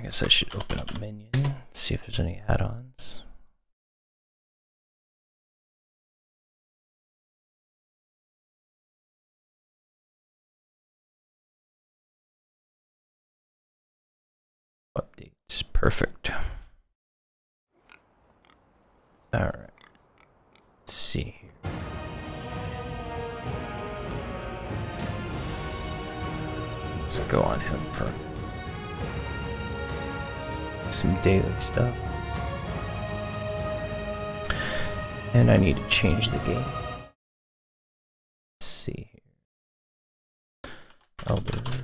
I guess I should open up Minion, see if there's any add-ons. Updates, perfect. Alright. Let's see. Let's go on him for some daily stuff. And I need to change the game. Let's see here. Elder Scrolls.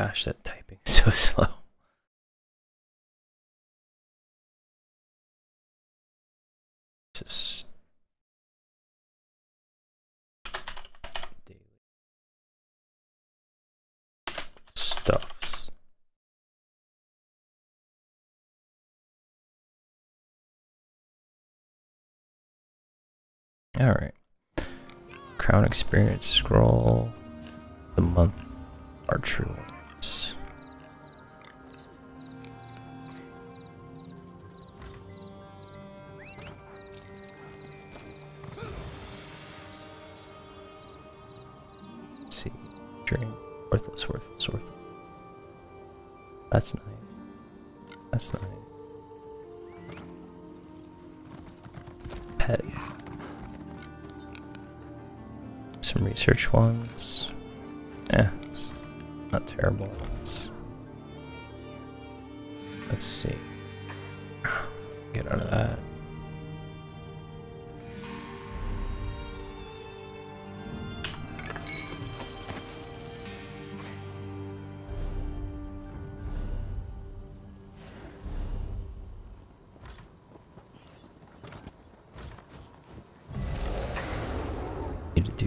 Gosh, that typing is so slow. Just stuffs. All right. Crown experience scroll. The month archer Worthless, worthless, worthless. That's nice. That's nice. Pet. Some research ones. Eh, it's not terrible ones. Let's see. Get out of that.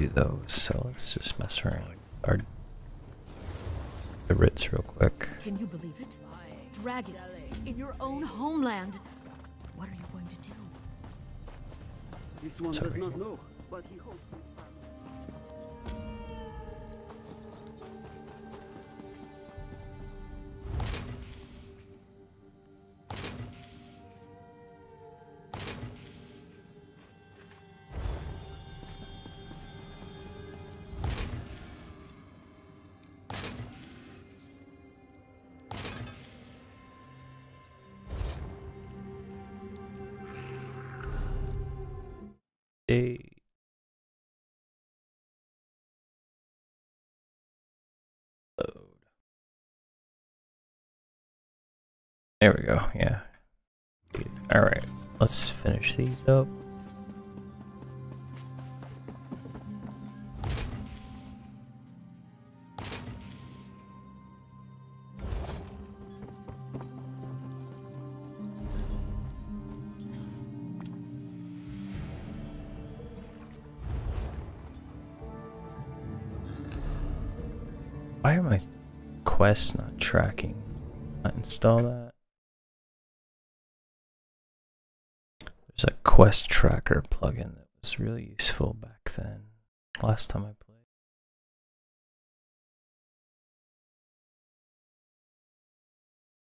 Do those, so let's just mess around. Our the writs real quick. Can you believe it? Dragons in your own homeland. What are you going to do? This one Sorry. does not know, but he hopes. Let's finish these up. Why are my quests not tracking? Not install that. Tracker plugin that was really useful back then. Last time I played.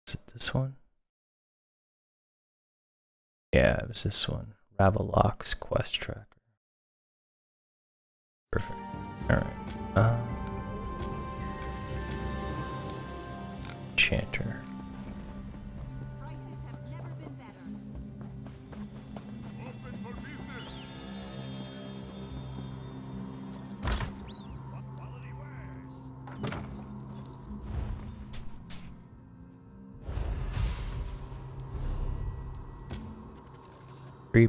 Is it this one? Yeah, it was this one. Ravalox quest tracker. Perfect. Alright. Um, Chanter. Three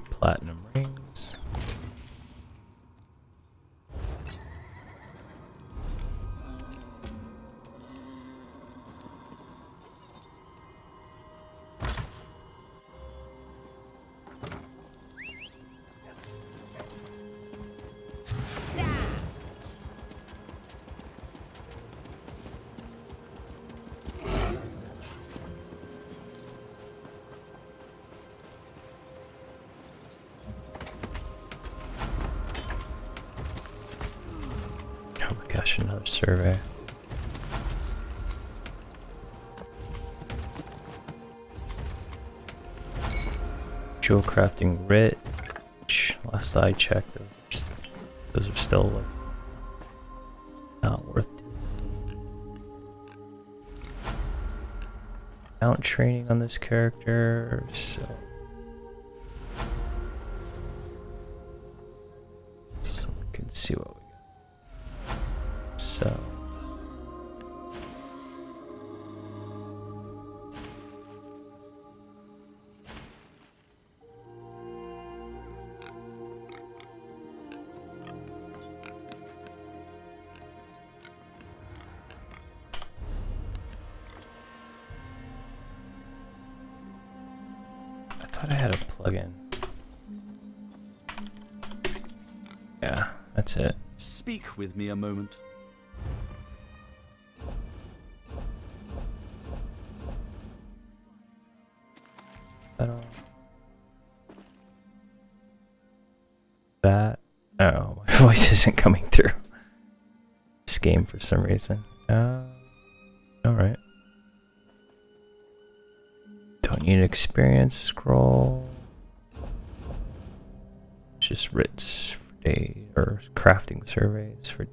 Jewel crafting rich. Last I checked, those are, those are still like, not worth. it. Mount training on this character. So thought I had a plugin. Yeah, that's it. Speak with me a moment. I don't. That. Oh, my voice isn't coming through. This game for some reason. Experience scroll. Just writs for days, or crafting surveys for.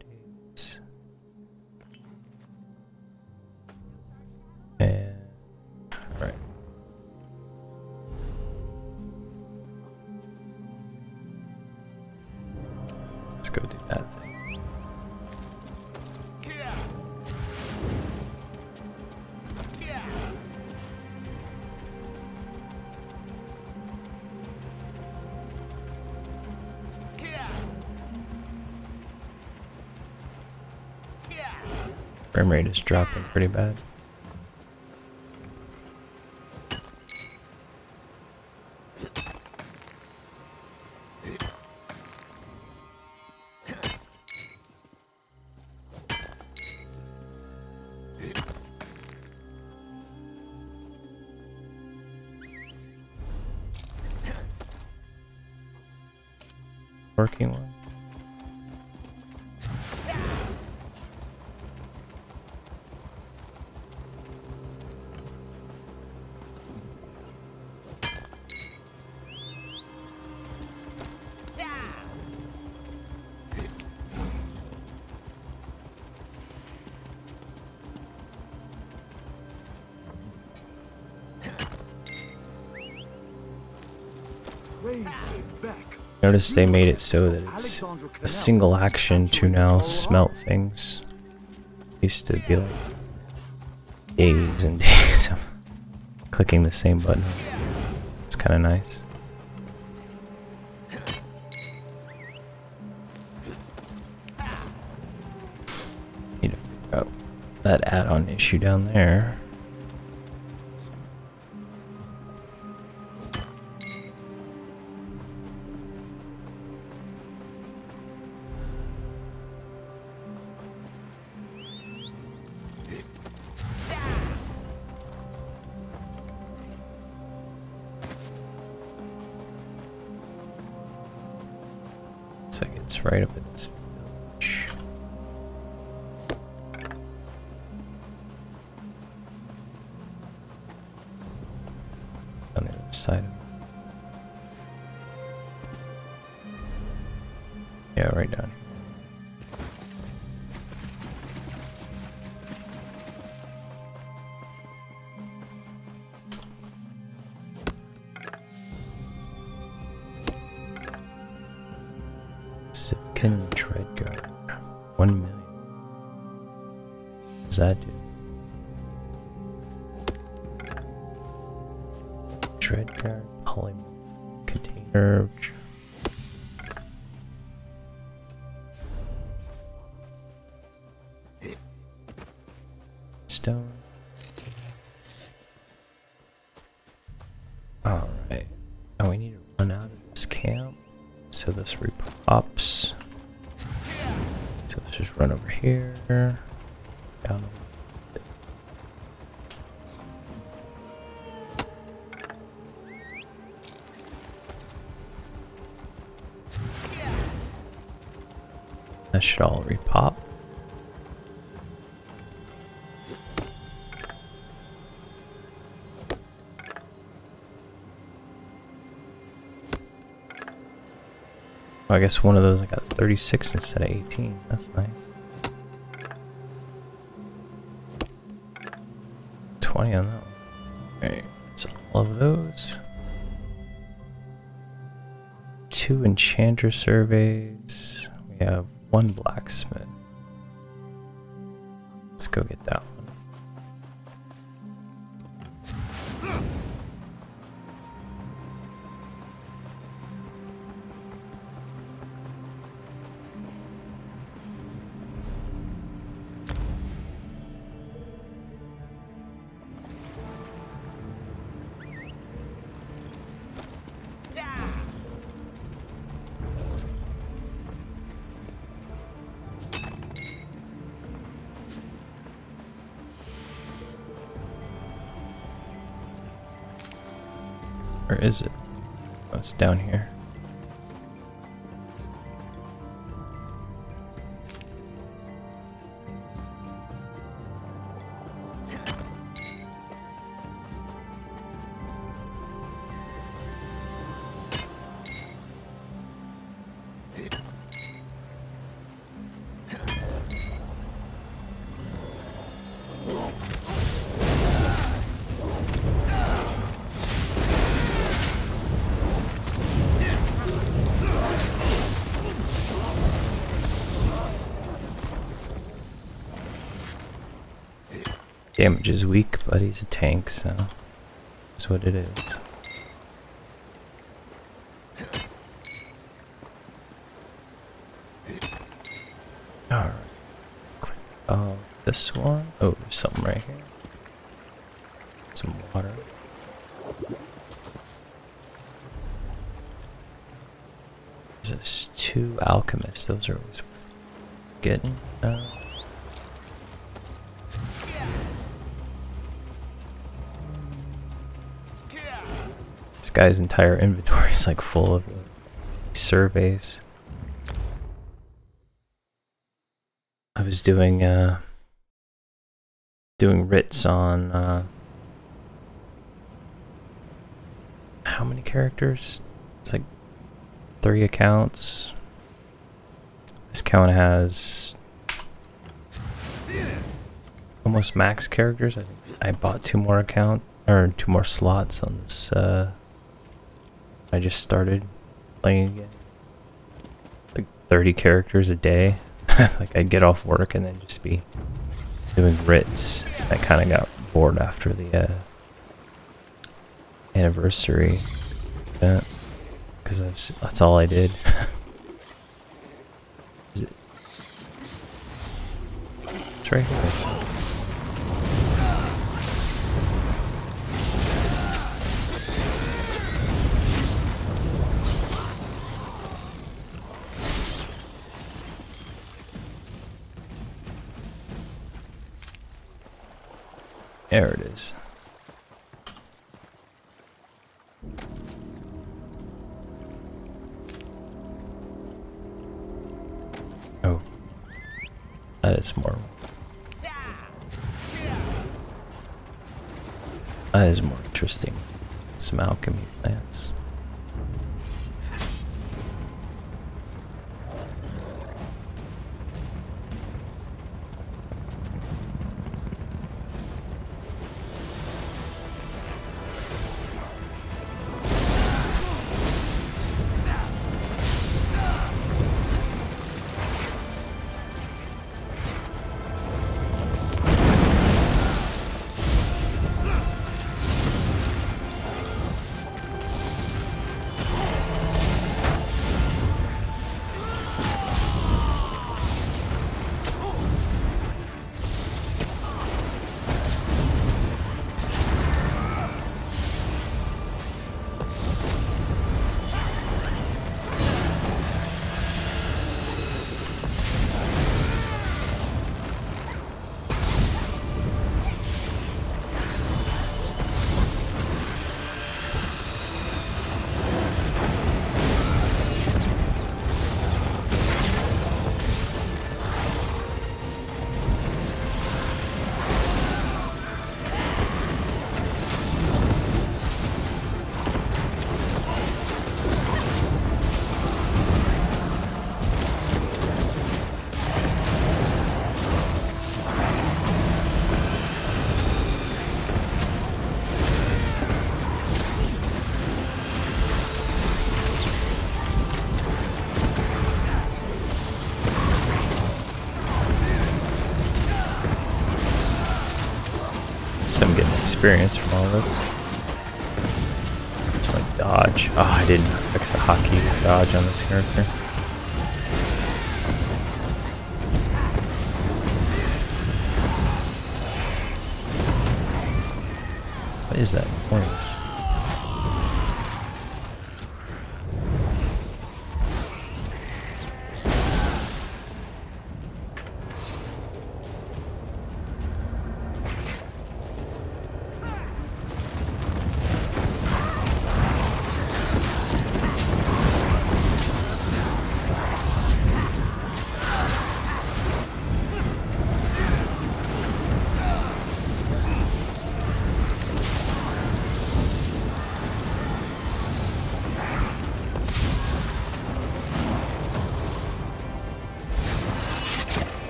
Rate is dropping pretty bad. Notice they made it so that it's a single action to now smelt things. Used to be like days and days of clicking the same button. It's kind of nice. Need to figure out that add-on issue down there. That should all repop. Oh, I guess one of those I got 36 instead of 18. That's nice. 20 on that Okay, that's all of those. Two Enchanter surveys. We have one blacksmith. Down here. Damage is weak, but he's a tank, so that's what it is. Alright. Oh, this one. Oh, there's something right here. Some water. There's two alchemists. Those are always worth getting. Uh, guy's entire inventory is like full of surveys. I was doing uh doing writs on uh how many characters? It's like three accounts. This account has almost max characters. I think I bought two more account or two more slots on this uh I just started playing again. Like 30 characters a day. like I'd get off work and then just be doing writs. I kind of got bored after the uh, anniversary event because that's all I did. It's right here. There it is. Oh. That is more. That is more interesting. Some alchemy plants. Experience from all this. Dodge. Oh, I didn't fix the hotkey dodge on this character. What is that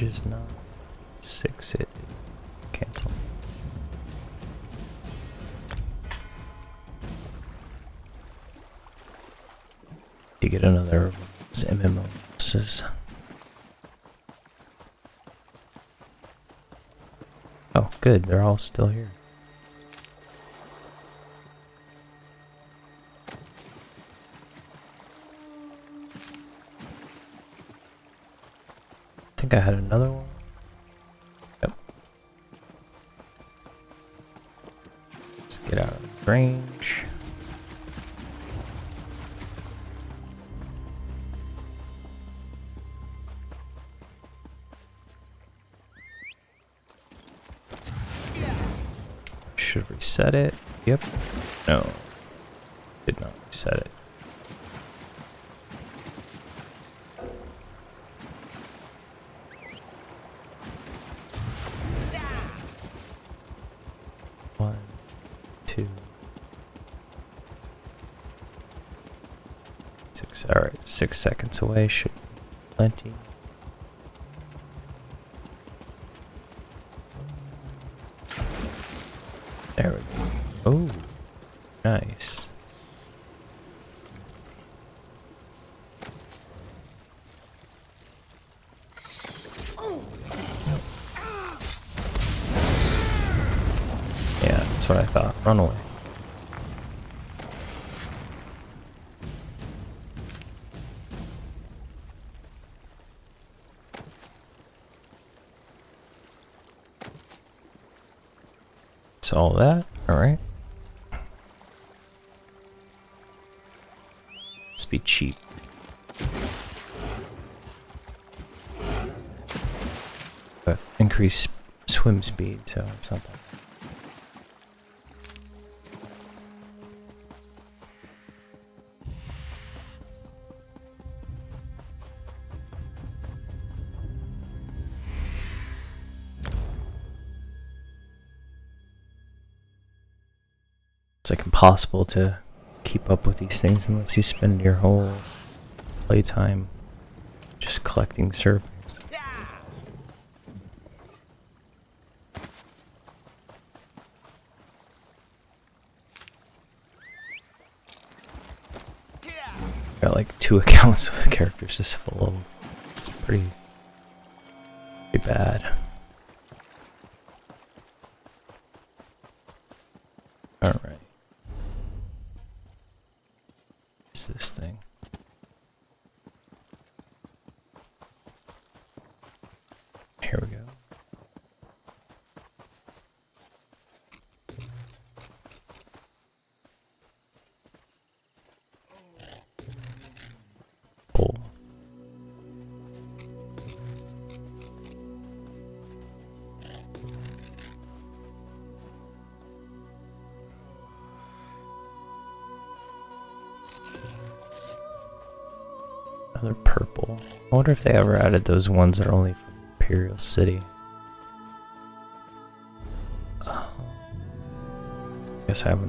Is not six hit. Cancel. To get another those MMO bosses. Oh, good. They're all still here. Six. All right, six seconds away. Should be plenty. There we go. Oh, nice. Yeah, that's what I thought. Run away. That's all that. Alright. Let's be cheap. But increase swim speed, so it's not that. Impossible to keep up with these things unless you spend your whole playtime just collecting servants. Got like two accounts with characters just full of. It's pretty, pretty bad. Purple. I wonder if they ever added those ones that are only from Imperial City. Oh. Guess I have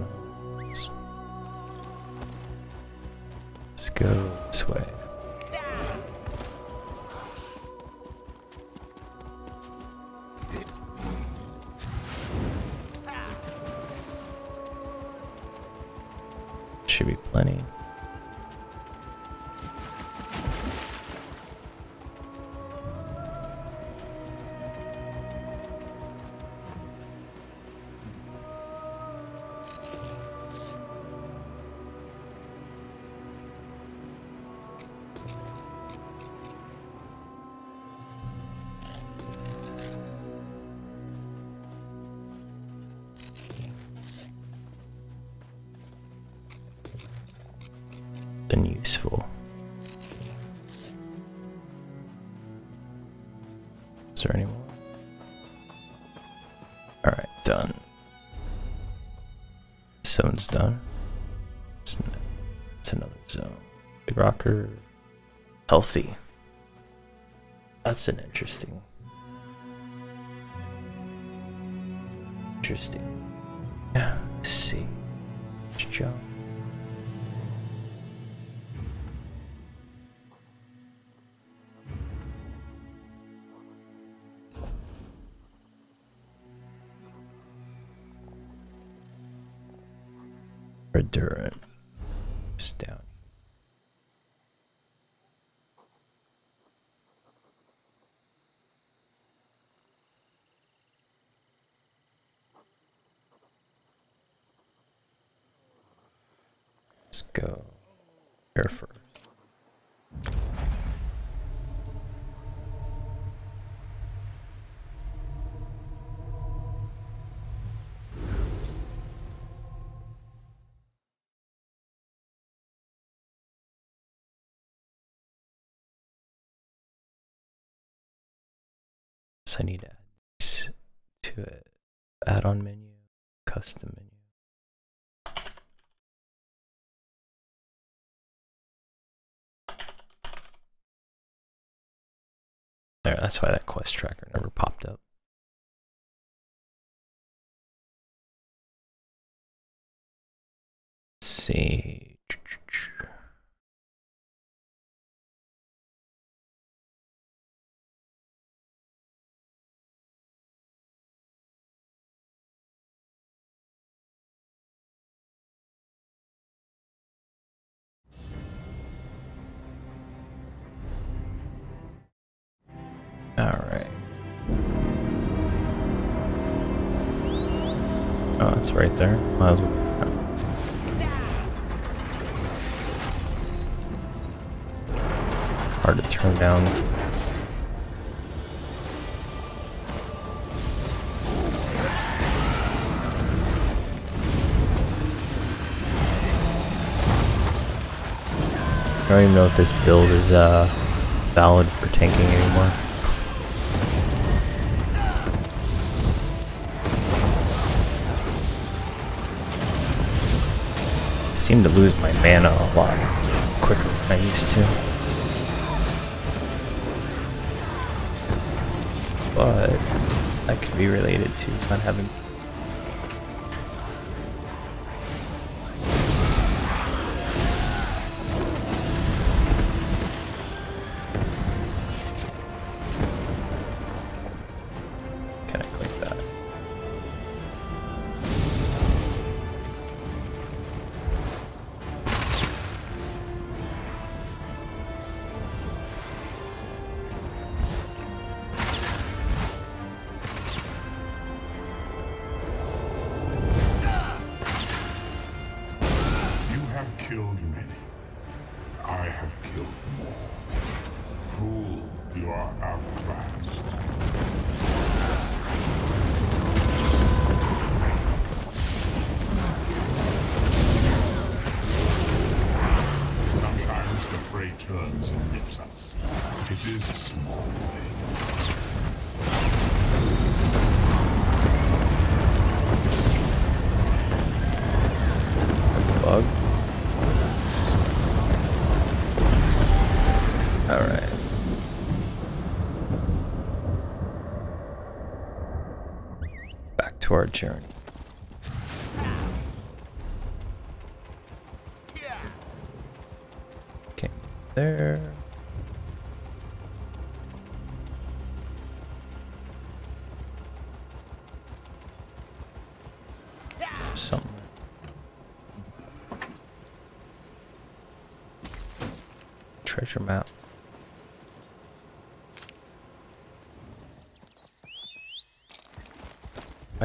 Let's go here first. I need to add to it. Add-on menu, custom menu. There, that's why that quest tracker never popped up. Let's see. It's right there. Hard to turn down. I don't even know if this build is uh, valid for tanking anymore. Seem to lose my mana a lot quicker than I used to. But that could be related to not having our journey. Okay, there.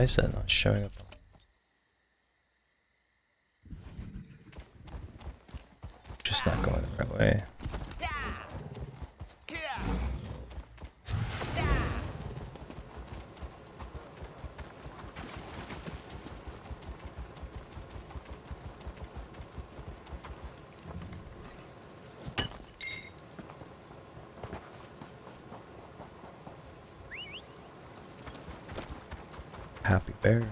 Is that not showing up? Just not going the right way. Happy bear.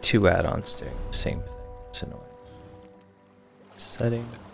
Two add-ons doing the same thing. Settings.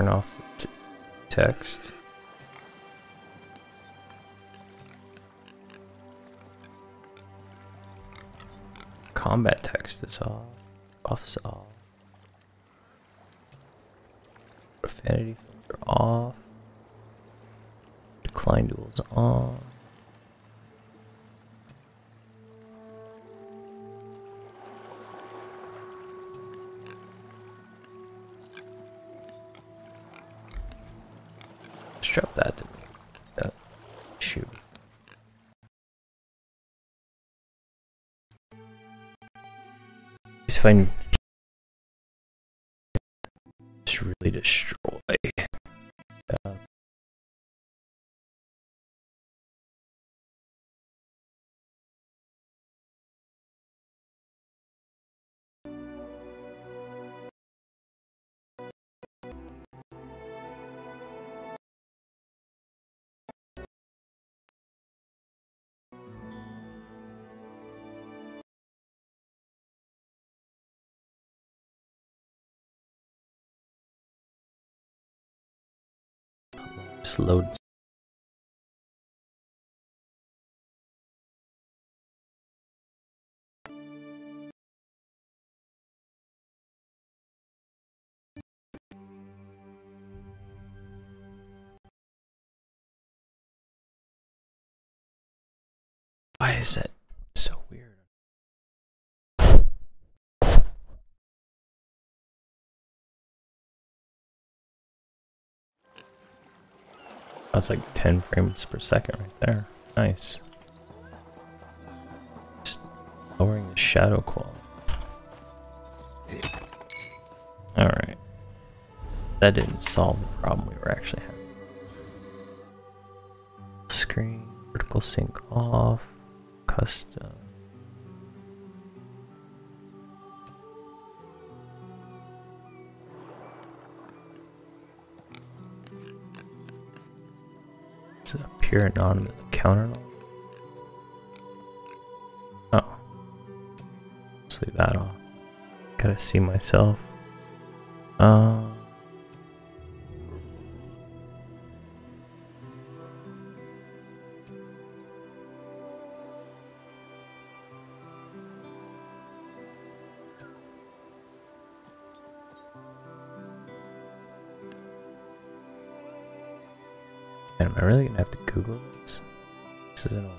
Turn off text. Combat text is off. Buffs off. Profanity filter off. Decline duels on. Strap that. Uh, shoot. Just find load. Why is that so weird? That's like 10 frames per second right there. Nice. Just lowering the shadow quality. Alright. That didn't solve the problem we were actually having. Screen, vertical sync off, custom. Appear anonymous account or not? Oh. Let's leave that off. Gotta see myself. Um. Am I really gonna have to Google this? This isn't all.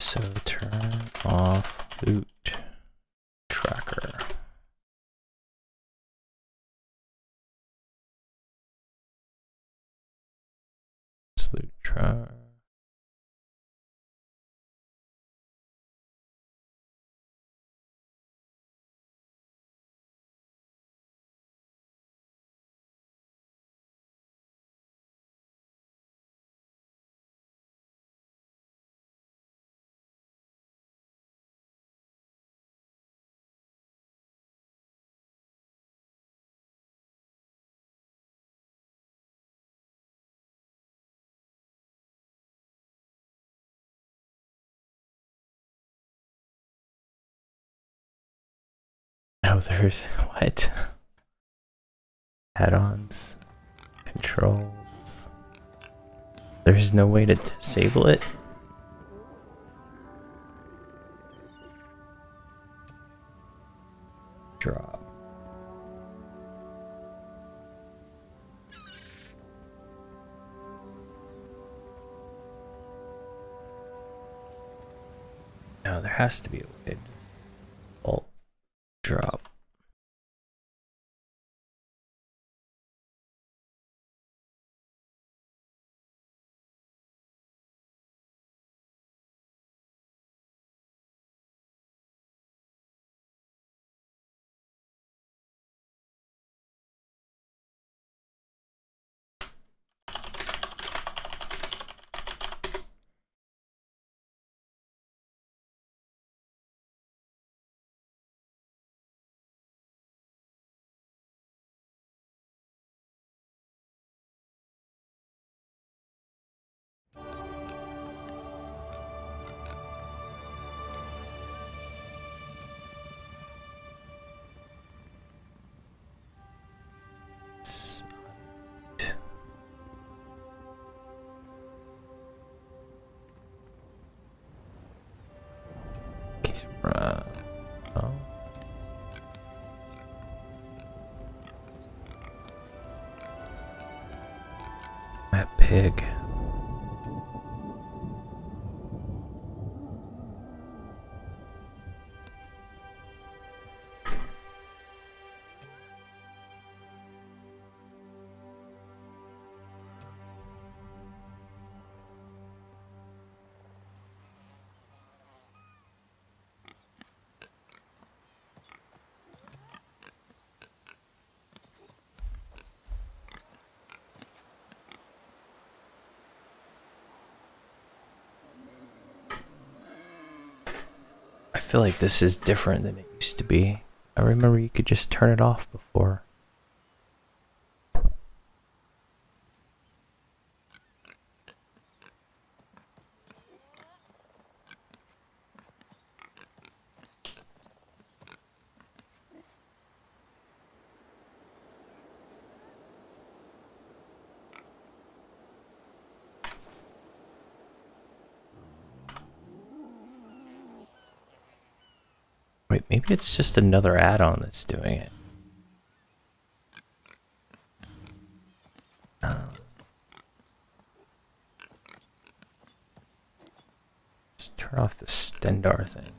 So turn off loot Oh, there's what? Add-ons, controls. There's no way to disable it. Drop. No, there has to be a way. Drop. Pig. Feel like this is different than it used to be. I remember you could just turn it off before. Wait, maybe it's just another add-on that's doing it. Uh, Just turn off the Stendar thing.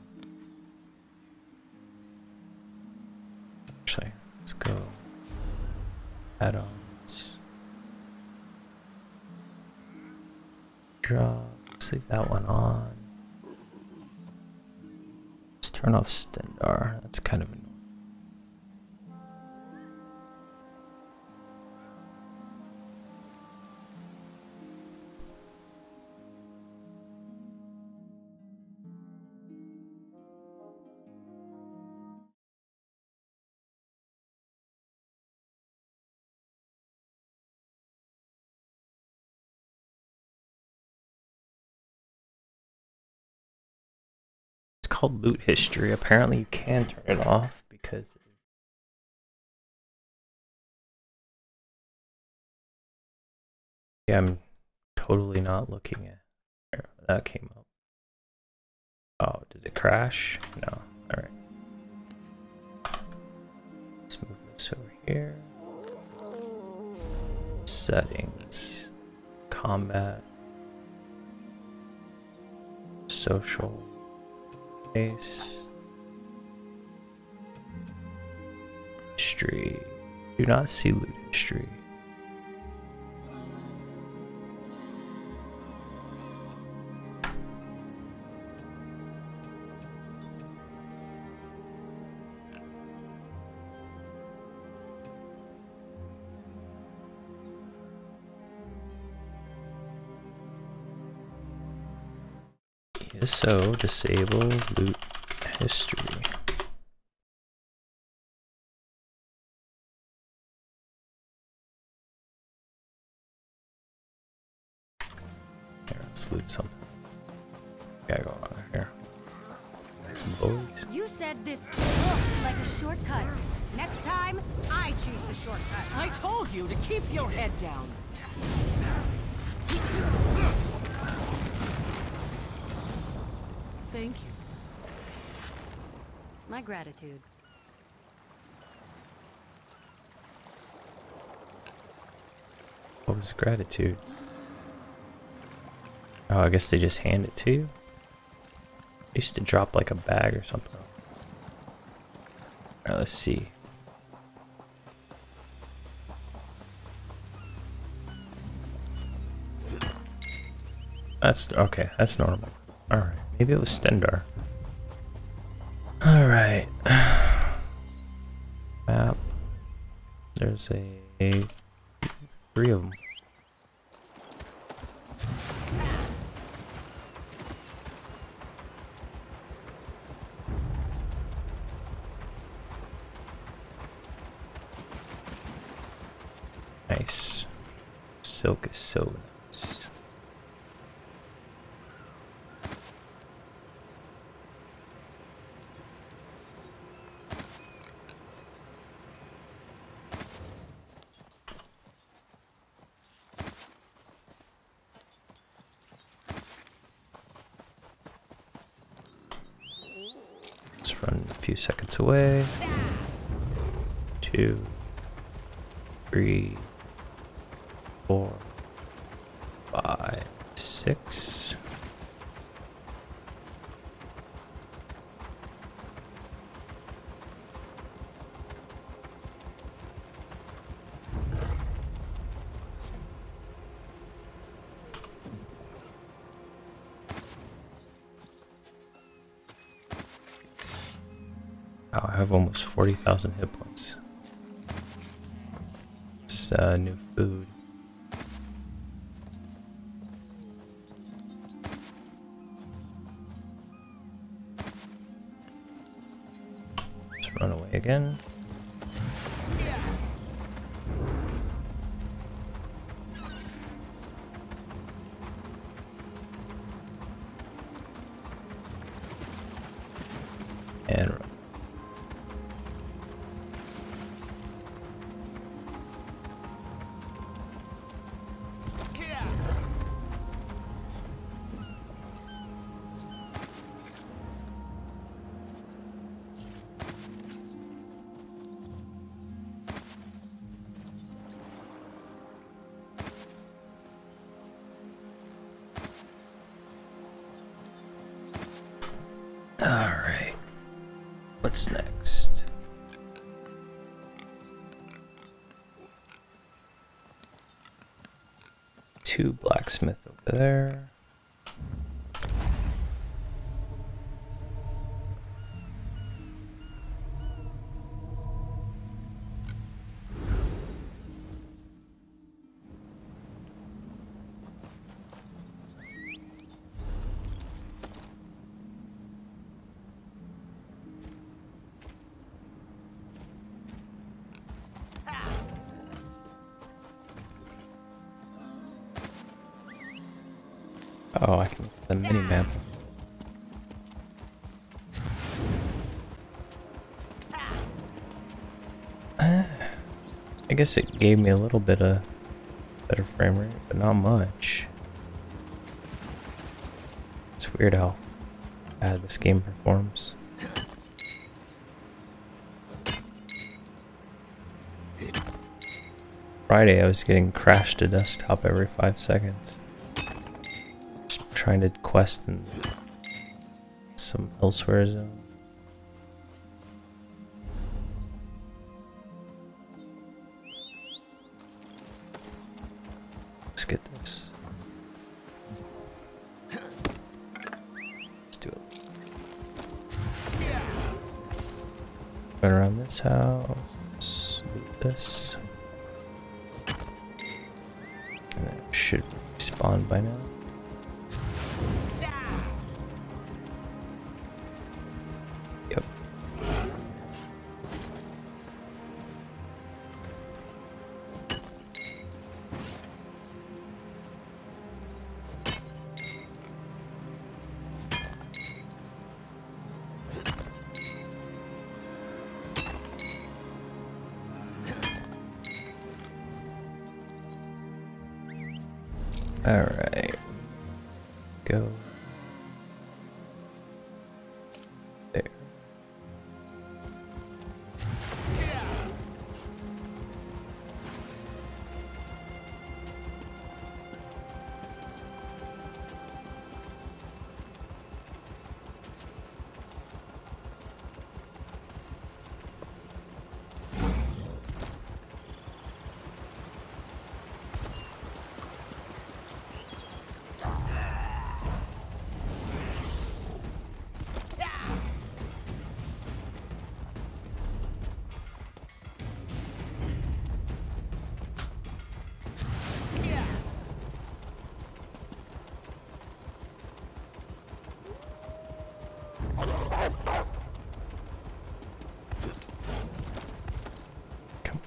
Actually, let's go add-ons. Drop, let's that one on. Turn off Stendar. That's kind of annoying. Called loot history. Apparently you can turn it off because yeah, I'm totally not looking at that came up. Oh, did it crash? No. Alright. Let's move this over here. Settings. Combat. Social. Base. History. Do not see loot history. So disable loot history. Here, let's loot something. Gotta go on here. Some boys. You said this looked like a shortcut. Next time, I choose the shortcut. I told you to keep your head down. Thank you. My gratitude. What was gratitude? Oh, I guess they just hand it to you? They used to drop like a bag or something. Alright, let's see. That's okay, that's normal. Alright, maybe it was Stendar. Alright. Map. There's a, a three of them. Nice. Silk is so nice. Let's run a few seconds away. Two, three, Wow, I have almost 40,000 hit points. It's uh, new food. Let's run away again. Two blacksmith over there. I guess it gave me a little bit of better frame rate, but not much. It's weird how bad this game performs. Friday I was getting crashed to desktop every five seconds. Just trying to quest in some elsewhere zone. Around this. And then it should respawn by now.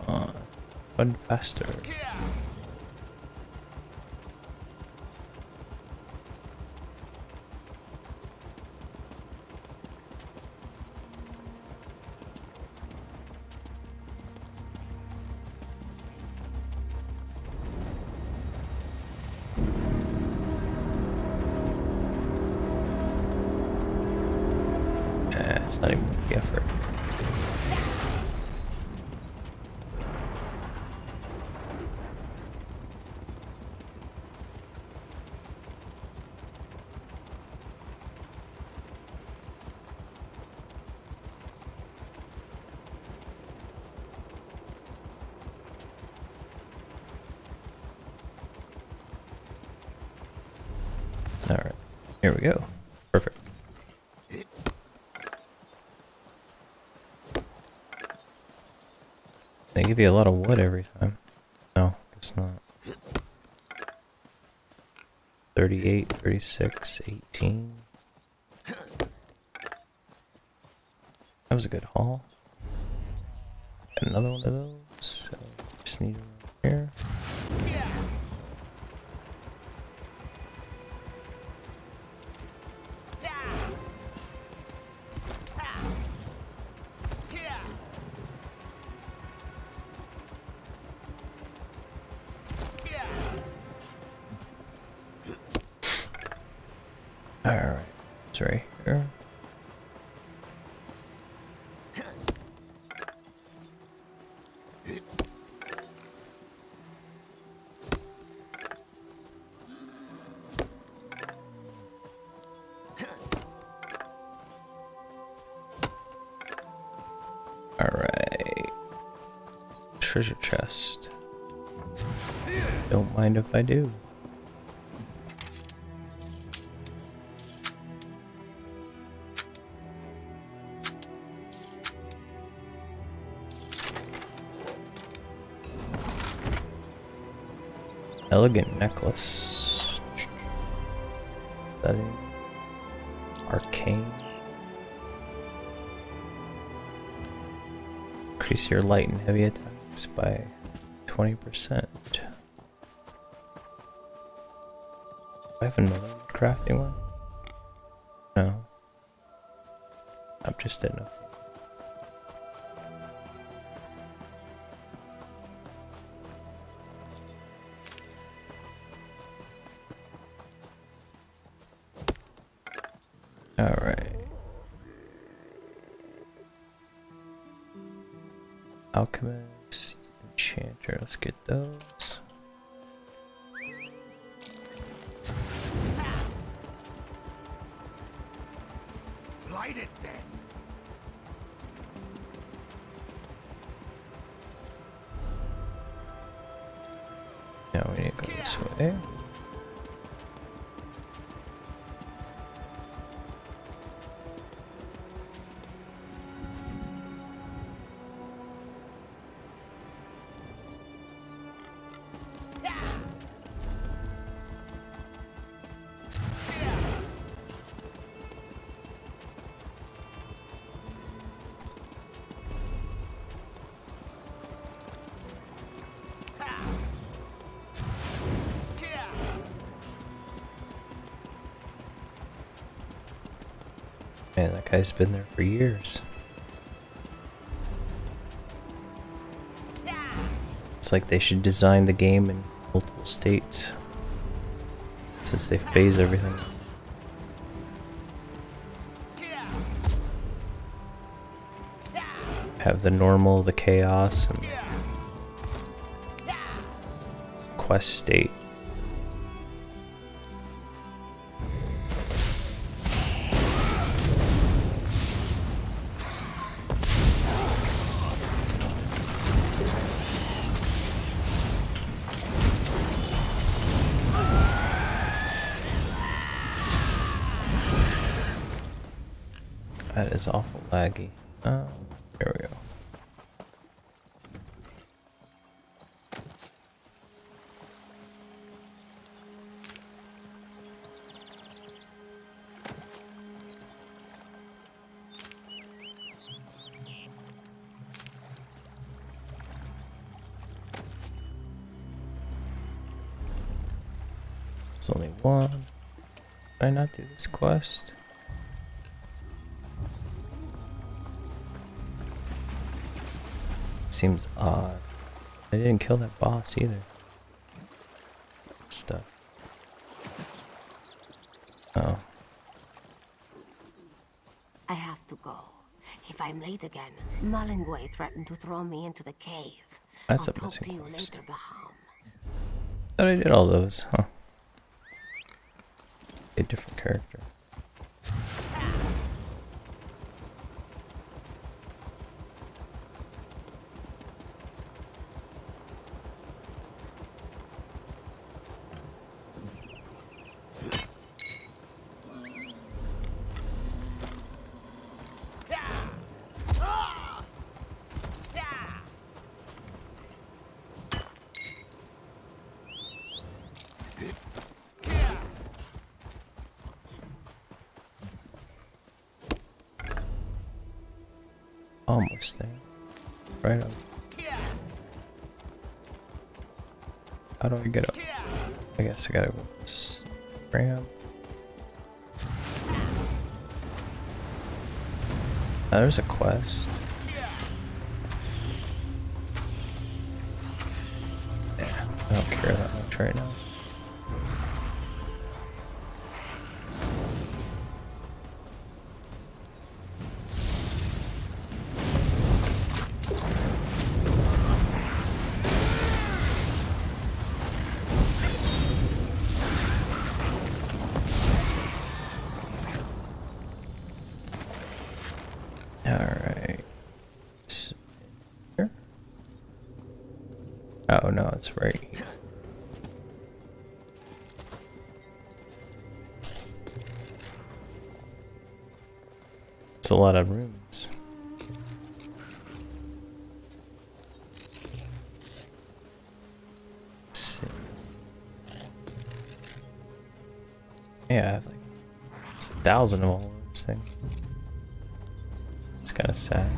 On. Run faster. Eh, give you a lot of wood every time. No, guess not. 38, 36, 18. That was a good haul. Got another one of those. Don't mind if I do. Elegant necklace. That is arcane. Increase your light and heavy attacks by 20%. I have another crafting one? No. I'm just enough. Guy's been there for years. It's like they should design the game in multiple states. Since they phase everything. Have the normal, the chaos, and quest state. Laggy. Oh, here we go. There's only one. Did I not do this quest? Seems odd. I didn't kill that boss either. Stuff. Oh. I have to go. If I'm late again, Malingway threatened to throw me into the cave. That's I'll a talk to you later, Baham. Thought I did all those, huh? A different Right up. How do I get up? I guess I gotta go ramp. Oh, there's a quest. Yeah, I don't care that much right now. It's right. It's a lot of rooms. Yeah, like a thousand of all those things. It's kind of sad.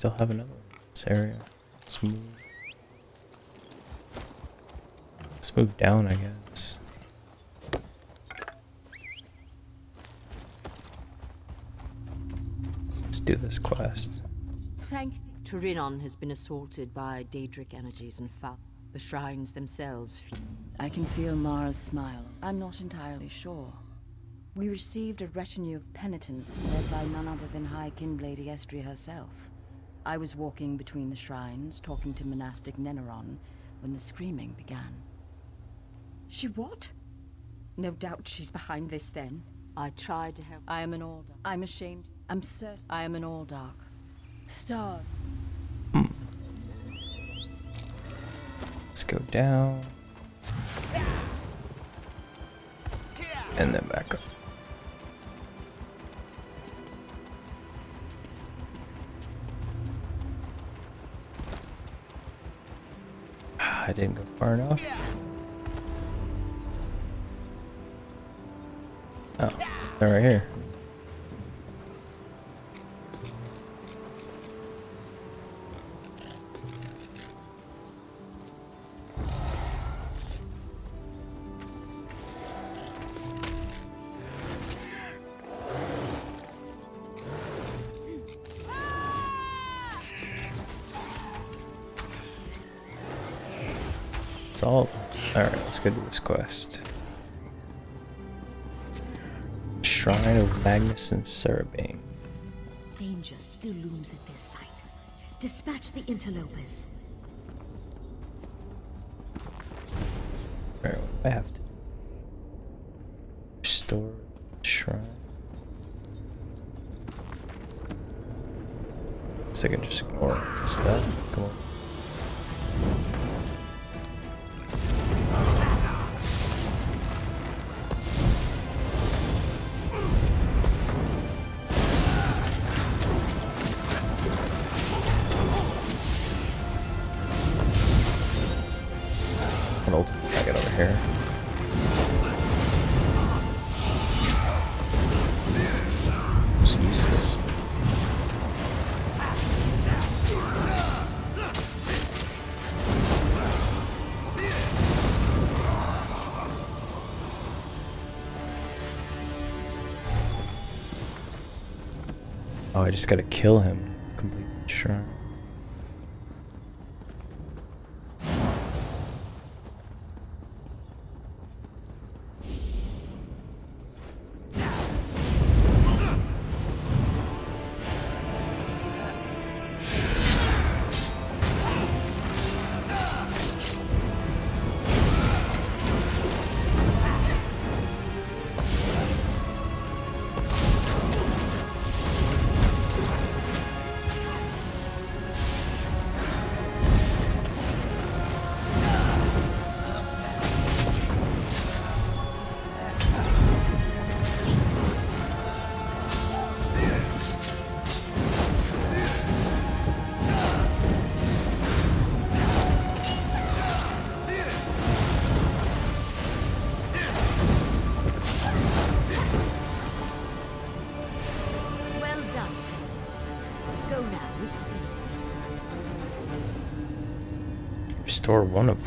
Still have another one in this area. Let's move. Let's move down, I guess. Let's do this quest. Thank Turinon has been assaulted by Daedric energies and Fal. The shrines themselves. I can feel Mara's smile. I'm not entirely sure. We received a retinue of penitents led by none other than High Kinlady Estre herself. I was walking between the shrines, talking to monastic Neneron, when the screaming began. She what? No doubt she's behind this then. I tried to help. I am an Aldark. I'm ashamed. I'm certain. I am an Aldark. Stars. Hmm. Let's go down. And then back up. I didn't go far enough. Oh, they're right here. Go do this quest. Shrine of Magnus and Syrabane. Danger still looms at this site. Dispatch the interlopers. Alright, what do I have to Oh, I just gotta kill him. Complete shrine.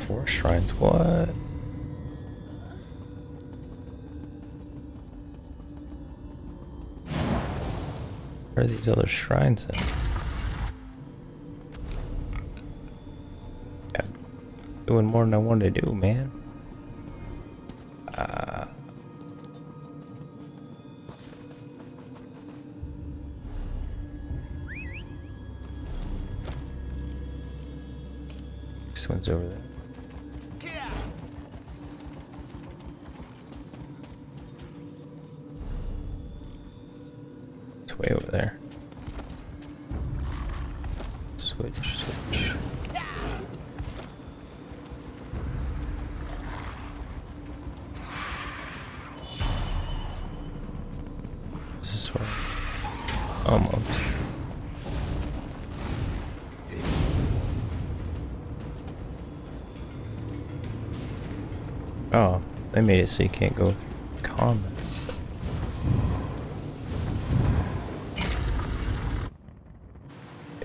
Four shrines. What? Where are these other shrines at? Yeah, doing more than I wanted to do, man. Oh, they made it so you can't go through combat.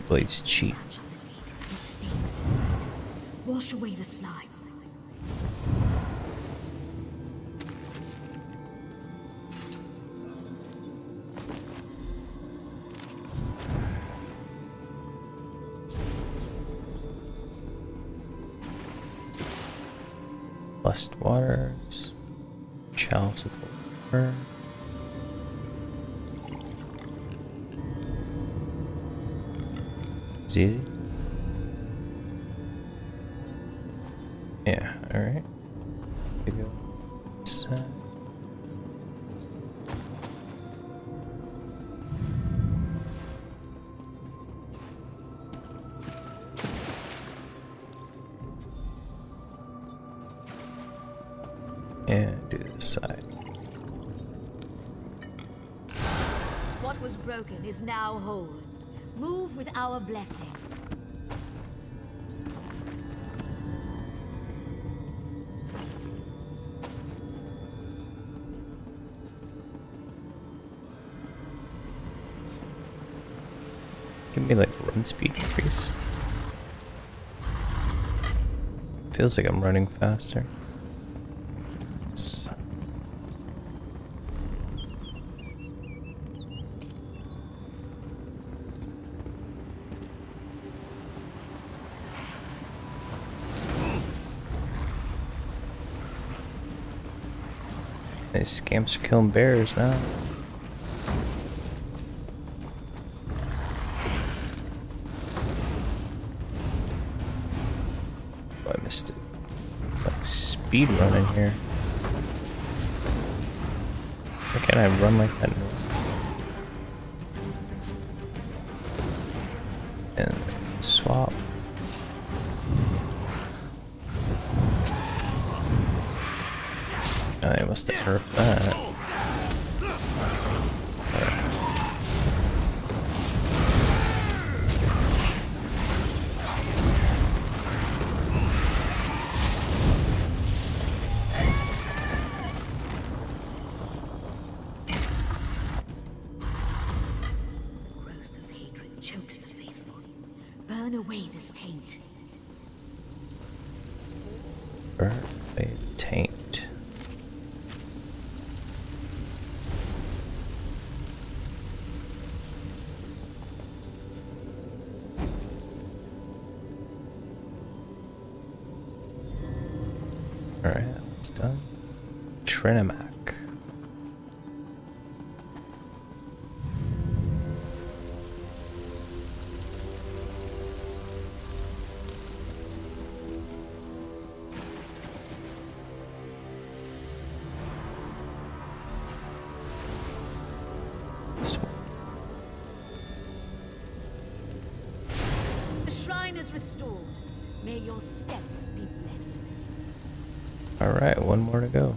Blades cheap. Wash away the slime. Feels like I'm running faster. These scamps are killing bears now. Speed running here. Why can't I run like that? And swap. I must have nerfed that. More to go.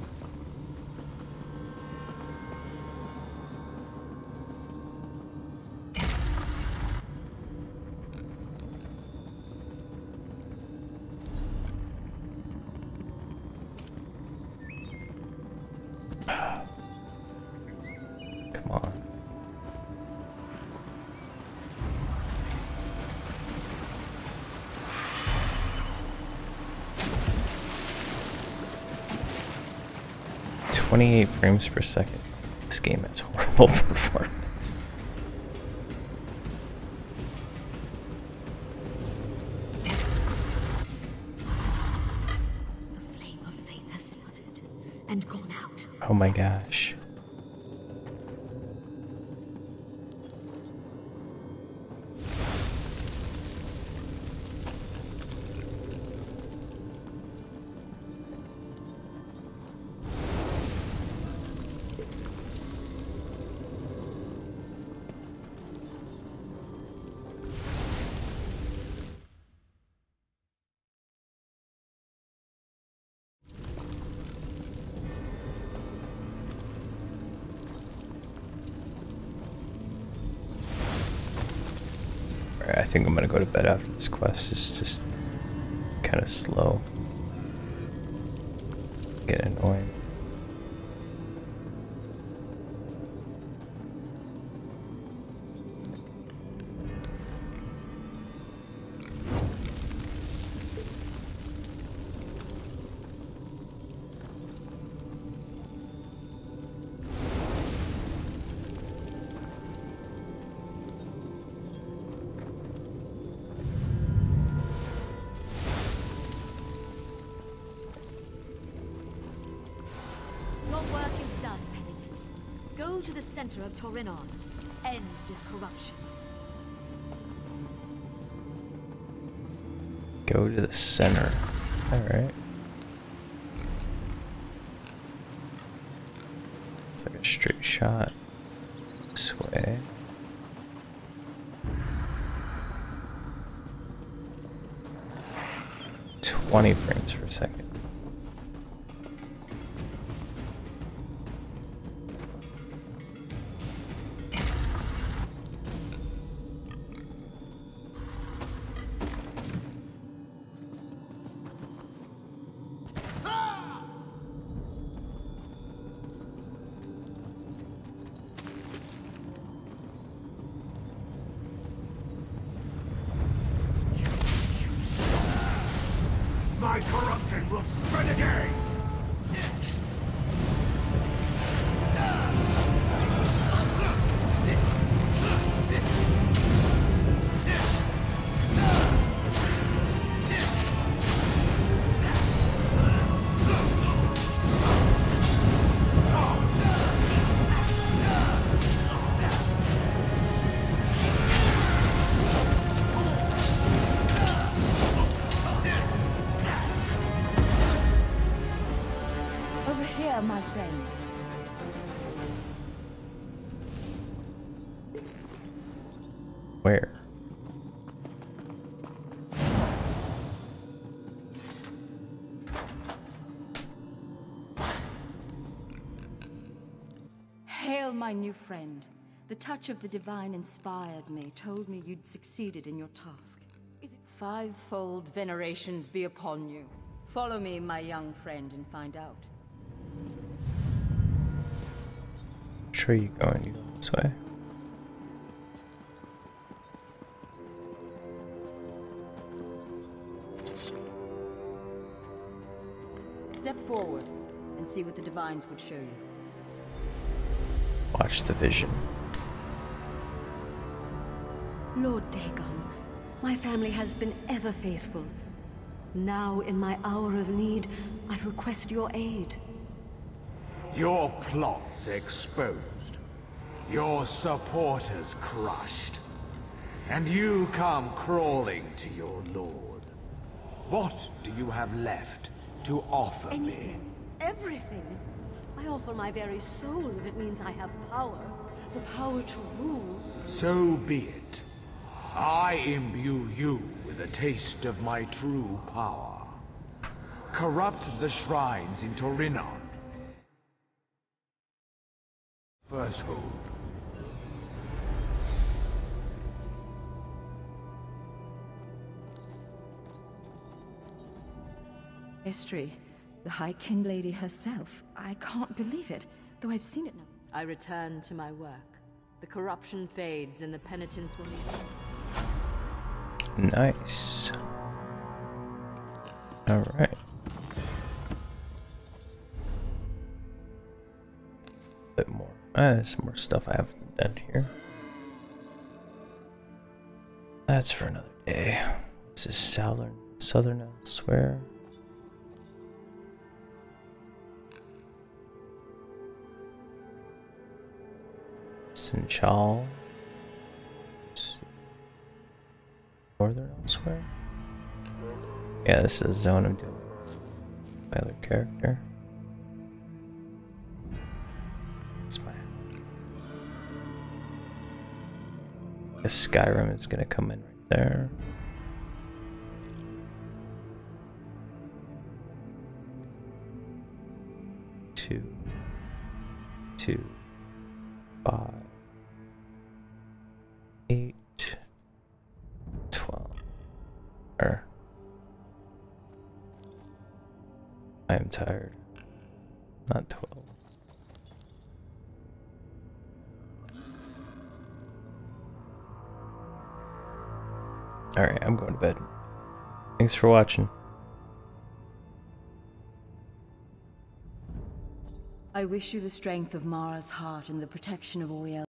28 frames per second. This game has horrible performance. Oh my gosh. This quest. is just kind of slow. Get annoying. Center of Torinon. End this corruption. Go to the center. Alright. It's like a straight shot. This way. Twenty frames corruption will spread again! My new friend. The touch of the divine inspired me, told me you'd succeeded in your task. Is it fivefold venerations be upon you? Follow me, my young friend, and find out. Which way are you going? You go this way? Step forward and see what the divines would show you. Watch the vision. Lord Dagon, my family has been ever faithful. Now, in my hour of need, I request your aid. Your plots exposed. Your supporters crushed. And you come crawling to your lord. What do you have left to offer me? Everything. I offer my very soul if it means I have power. The power to rule. So be it. I imbue you with a taste of my true power. Corrupt the shrines in Torinon. First hold. Estre, the High Kinlady herself. I can't believe it, though I've seen it now. I return to my work. The corruption fades and the penitents will meet. Nice. Alright. Bit more. Ah, some more stuff I haven't done here. That's for another day. This is southern southern Elsweyr. Senchal. Let's. Northern Elsweyr. Yeah, this is zone I'm doing. My other character. It's my. The Skyrim is gonna come in right there. Two, two, five, I am tired. Not twelve. Alright, I'm going to bed. Thanks for watching. I wish you the strength of Mara's heart and the protection of Auri-El.